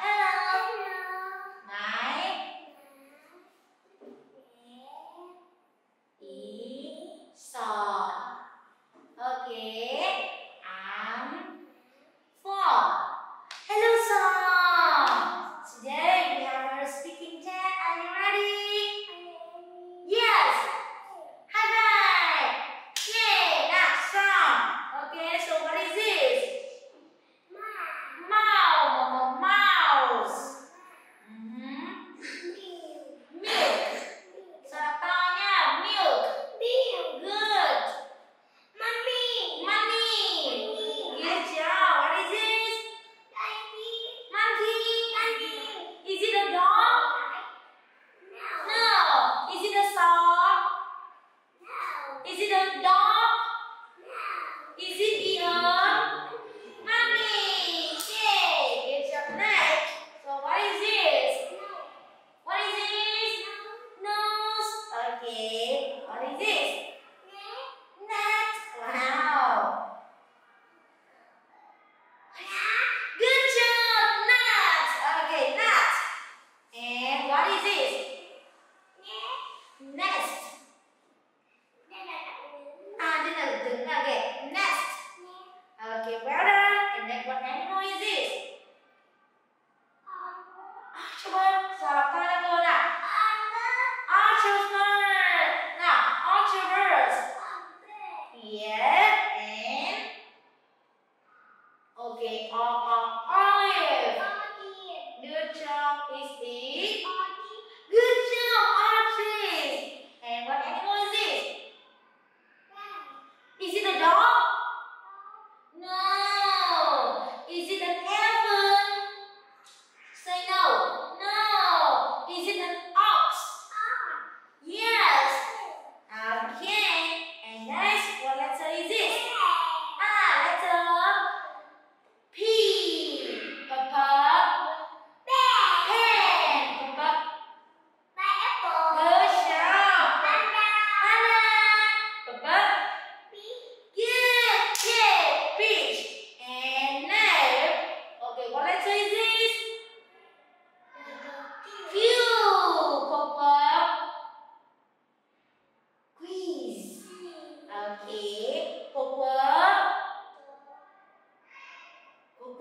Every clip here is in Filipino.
Hello. Coba salah tangan aku nak. Archer's bird.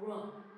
无论。